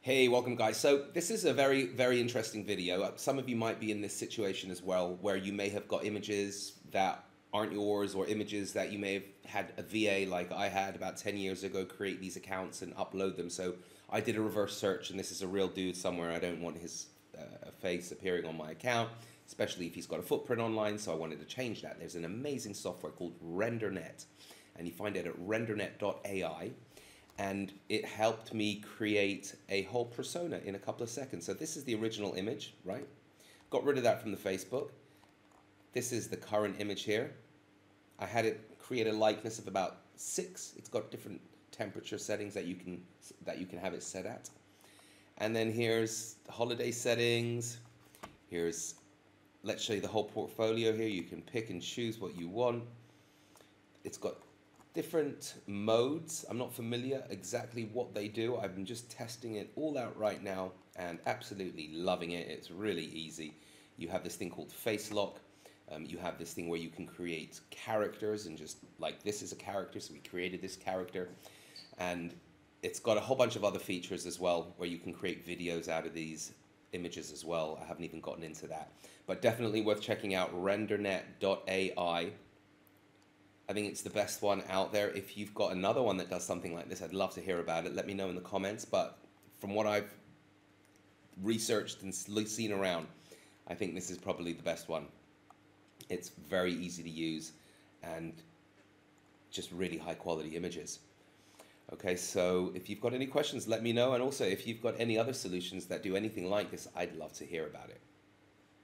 Hey, welcome guys. So this is a very, very interesting video. Uh, Some of you might be in this situation as well, where you may have got images that aren't yours or images that you may have had a VA like I had about 10 years ago create these accounts and upload them. So I did a reverse search and this is a real dude somewhere. I don't want his uh, face appearing on my account, especially if he's got a footprint online. So I wanted to change that. There's an amazing software called RenderNet and you find it at rendernet.ai and it helped me create a whole persona in a couple of seconds. So this is the original image, right? Got rid of that from the Facebook. This is the current image here. I had it create a likeness of about six. It's got different temperature settings that you can that you can have it set at. And then here's holiday settings. Here's let's show you the whole portfolio here. You can pick and choose what you want. It's got different modes. I'm not familiar exactly what they do. I'm just testing it all out right now and absolutely loving it. It's really easy. You have this thing called face lock. Um, you have this thing where you can create characters and just like this is a character, so we created this character. And it's got a whole bunch of other features as well where you can create videos out of these images as well. I haven't even gotten into that. But definitely worth checking out rendernet.ai. I think it's the best one out there. If you've got another one that does something like this, I'd love to hear about it. Let me know in the comments. But from what I've researched and seen around, I think this is probably the best one. It's very easy to use and just really high quality images. Okay, so if you've got any questions, let me know. And also, if you've got any other solutions that do anything like this, I'd love to hear about it.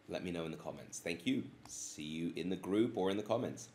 Let me know in the comments. Thank you. See you in the group or in the comments.